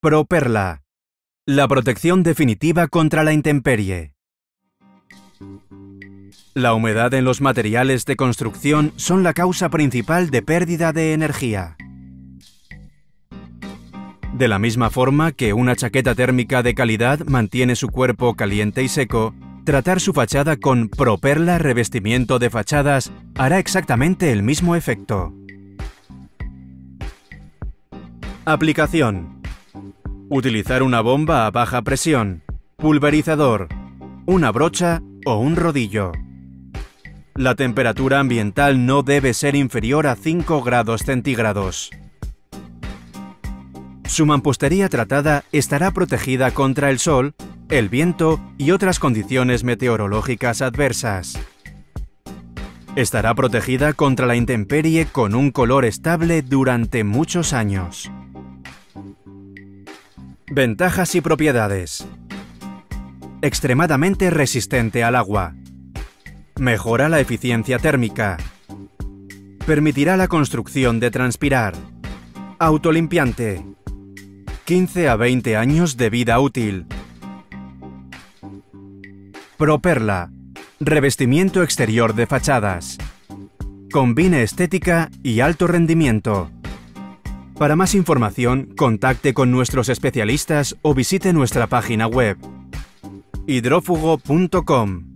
Properla. La protección definitiva contra la intemperie. La humedad en los materiales de construcción son la causa principal de pérdida de energía. De la misma forma que una chaqueta térmica de calidad mantiene su cuerpo caliente y seco, tratar su fachada con Properla revestimiento de fachadas hará exactamente el mismo efecto. Aplicación Utilizar una bomba a baja presión, pulverizador, una brocha o un rodillo. La temperatura ambiental no debe ser inferior a 5 grados centígrados. Su mampostería tratada estará protegida contra el sol, el viento y otras condiciones meteorológicas adversas. Estará protegida contra la intemperie con un color estable durante muchos años. Ventajas y propiedades. Extremadamente resistente al agua. Mejora la eficiencia térmica. Permitirá la construcción de transpirar. Autolimpiante. 15 a 20 años de vida útil. Properla. Revestimiento exterior de fachadas. Combine estética y alto rendimiento. Para más información, contacte con nuestros especialistas o visite nuestra página web hidrófugo.com.